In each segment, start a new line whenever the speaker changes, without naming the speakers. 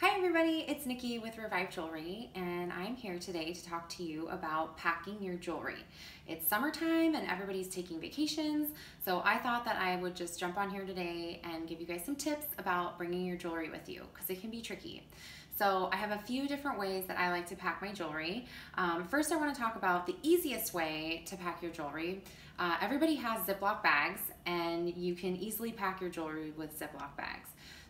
Hi everybody, it's Nikki with Revive Jewelry and I'm here today to talk to you about packing your jewelry. It's summertime and everybody's taking vacations, so I thought that I would just jump on here today and give you guys some tips about bringing your jewelry with you because it can be tricky. So I have a few different ways that I like to pack my jewelry. Um, first I want to talk about the easiest way to pack your jewelry. Uh, everybody has Ziploc bags and you can easily pack your jewelry with Ziploc bags.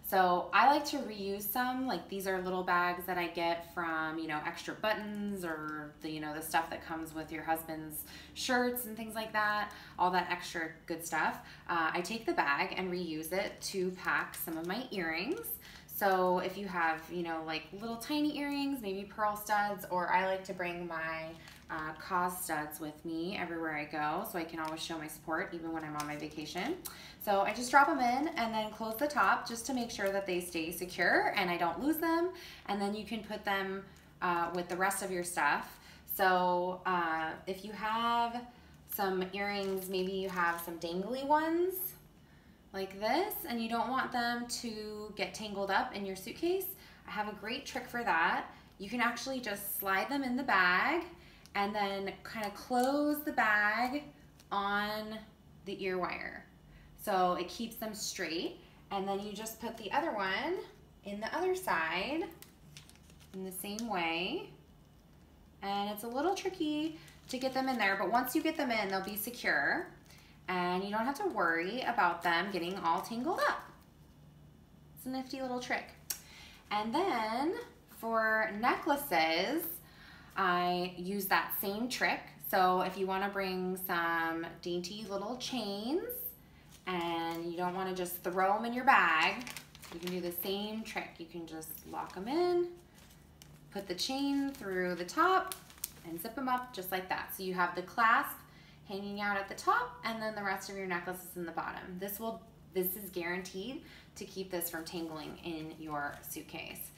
So I like to reuse some, like these are little bags that I get from, you know, extra buttons or the, you know, the stuff that comes with your husband's shirts and things like that, all that extra good stuff. Uh, I take the bag and reuse it to pack some of my earrings. So if you have, you know, like little tiny earrings, maybe pearl studs, or I like to bring my uh, COS studs with me everywhere I go so I can always show my support even when I'm on my vacation. So I just drop them in and then close the top just to make sure that they stay secure and I don't lose them. And then you can put them uh, with the rest of your stuff. So uh, if you have some earrings, maybe you have some dangly ones like this and you don't want them to get tangled up in your suitcase, I have a great trick for that. You can actually just slide them in the bag and then kind of close the bag on the ear wire. So it keeps them straight. And then you just put the other one in the other side in the same way. And it's a little tricky to get them in there, but once you get them in, they'll be secure and you don't have to worry about them getting all tangled up. It's a nifty little trick. And then for necklaces, I use that same trick. So if you wanna bring some dainty little chains and you don't wanna just throw them in your bag, you can do the same trick. You can just lock them in, put the chain through the top and zip them up just like that. So you have the clasp hanging out at the top and then the rest of your necklace is in the bottom. This will this is guaranteed to keep this from tangling in your suitcase.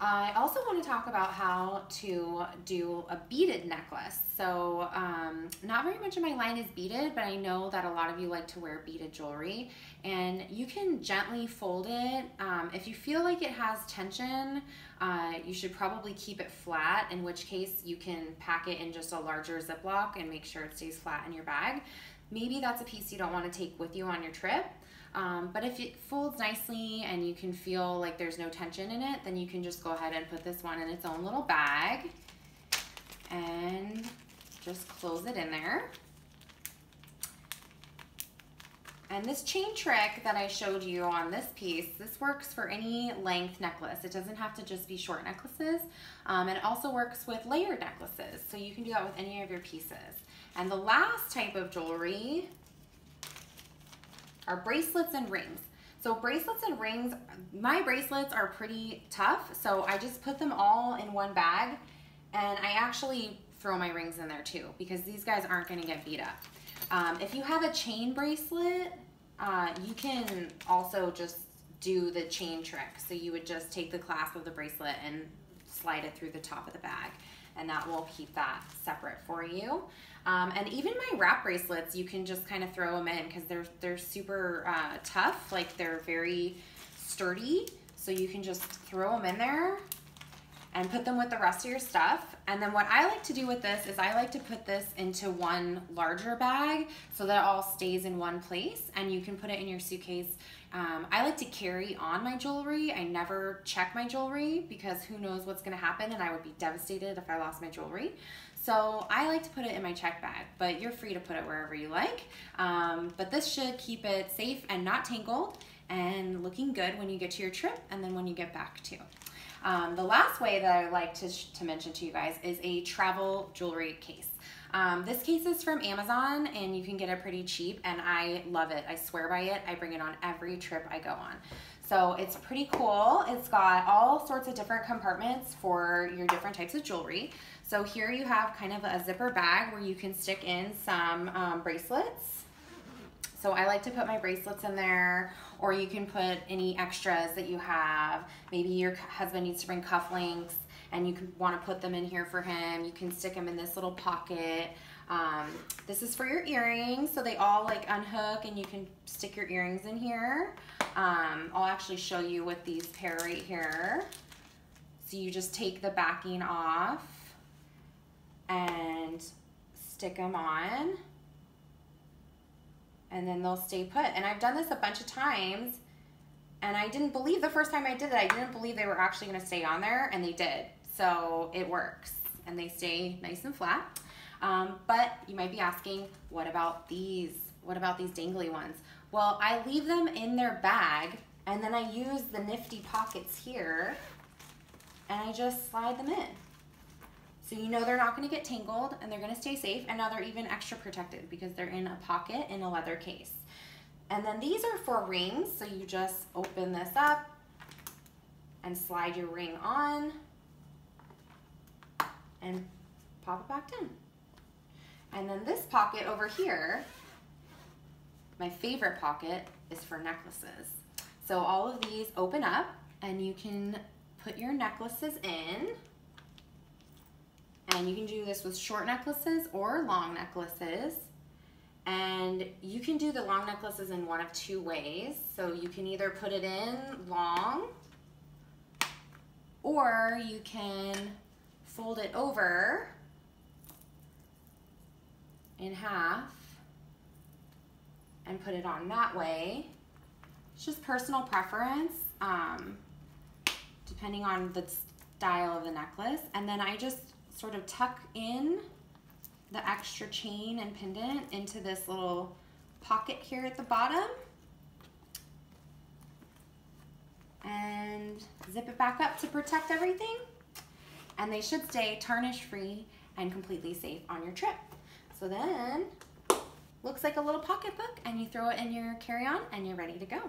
I also want to talk about how to do a beaded necklace. So um, not very much of my line is beaded, but I know that a lot of you like to wear beaded jewelry and you can gently fold it. Um, if you feel like it has tension, uh, you should probably keep it flat, in which case you can pack it in just a larger Ziploc and make sure it stays flat in your bag. Maybe that's a piece you don't want to take with you on your trip. Um, but if it folds nicely and you can feel like there's no tension in it, then you can just go ahead and put this one in its own little bag and just close it in there. And this chain trick that I showed you on this piece, this works for any length necklace. It doesn't have to just be short necklaces. Um, and it also works with layered necklaces. So you can do that with any of your pieces. And the last type of jewelry are bracelets and rings. So bracelets and rings, my bracelets are pretty tough, so I just put them all in one bag, and I actually throw my rings in there too, because these guys aren't gonna get beat up. Um, if you have a chain bracelet, uh, you can also just do the chain trick. So you would just take the clasp of the bracelet and slide it through the top of the bag and that will keep that separate for you. Um, and even my wrap bracelets, you can just kind of throw them in because they're, they're super uh, tough, like they're very sturdy. So you can just throw them in there and put them with the rest of your stuff. And then what I like to do with this is I like to put this into one larger bag so that it all stays in one place and you can put it in your suitcase. Um, I like to carry on my jewelry. I never check my jewelry because who knows what's gonna happen and I would be devastated if I lost my jewelry. So I like to put it in my check bag, but you're free to put it wherever you like. Um, but this should keep it safe and not tangled and looking good when you get to your trip and then when you get back too. Um, the last way that I would like to, to mention to you guys is a travel jewelry case. Um, this case is from Amazon and you can get it pretty cheap and I love it. I swear by it. I bring it on every trip I go on. So it's pretty cool. It's got all sorts of different compartments for your different types of jewelry. So here you have kind of a zipper bag where you can stick in some um, bracelets so I like to put my bracelets in there, or you can put any extras that you have. Maybe your husband needs to bring cufflinks and you can want to put them in here for him. You can stick them in this little pocket. Um, this is for your earrings, so they all like unhook and you can stick your earrings in here. Um, I'll actually show you with these pair right here. So you just take the backing off and stick them on and then they'll stay put. And I've done this a bunch of times and I didn't believe the first time I did it, I didn't believe they were actually gonna stay on there and they did. So it works and they stay nice and flat. Um, but you might be asking, what about these? What about these dangly ones? Well, I leave them in their bag and then I use the nifty pockets here and I just slide them in. So you know they're not gonna get tangled and they're gonna stay safe and now they're even extra protected because they're in a pocket in a leather case. And then these are for rings, so you just open this up and slide your ring on and pop it back down. And then this pocket over here, my favorite pocket is for necklaces. So all of these open up and you can put your necklaces in. And you can do this with short necklaces or long necklaces. And you can do the long necklaces in one of two ways. So you can either put it in long or you can fold it over in half and put it on that way. It's just personal preference, um, depending on the style of the necklace. And then I just sort of tuck in the extra chain and pendant into this little pocket here at the bottom. And zip it back up to protect everything. And they should stay tarnish free and completely safe on your trip. So then, looks like a little pocketbook and you throw it in your carry-on and you're ready to go.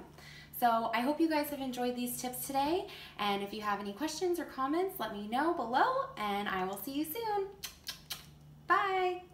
So I hope you guys have enjoyed these tips today. And if you have any questions or comments, let me know below and I will see you soon. Bye.